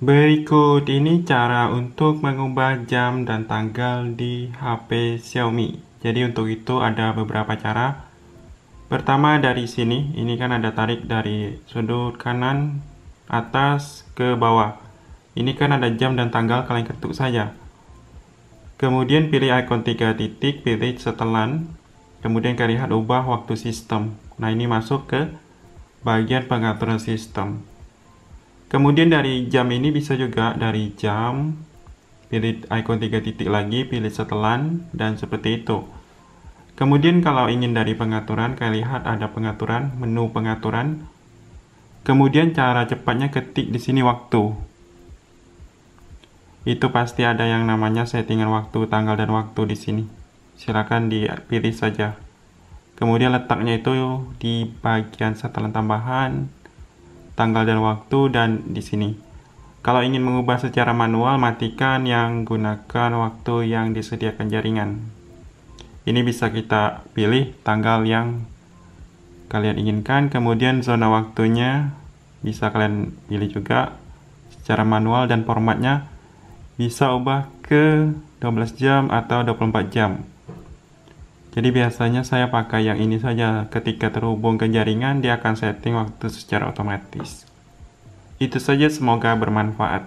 Berikut ini cara untuk mengubah jam dan tanggal di HP Xiaomi. Jadi untuk itu ada beberapa cara. Pertama dari sini, ini kan ada tarik dari sudut kanan atas ke bawah. Ini kan ada jam dan tanggal, kalian ketuk saja. Kemudian pilih ikon tiga titik, pilih setelan. Kemudian kalian lihat ubah waktu sistem. Nah ini masuk ke bagian pengaturan sistem. Kemudian dari jam ini bisa juga dari jam, pilih icon tiga titik lagi, pilih setelan, dan seperti itu. Kemudian kalau ingin dari pengaturan, kalian lihat ada pengaturan, menu pengaturan. Kemudian cara cepatnya ketik di sini waktu. Itu pasti ada yang namanya settingan waktu, tanggal dan waktu di sini. Silakan dipilih saja. Kemudian letaknya itu di bagian setelan tambahan, tanggal dan waktu dan di sini. Kalau ingin mengubah secara manual, matikan yang gunakan waktu yang disediakan jaringan. Ini bisa kita pilih tanggal yang kalian inginkan, kemudian zona waktunya bisa kalian pilih juga secara manual dan formatnya bisa ubah ke 12 jam atau 24 jam. Jadi biasanya saya pakai yang ini saja. Ketika terhubung ke jaringan, dia akan setting waktu secara otomatis. Itu saja, semoga bermanfaat.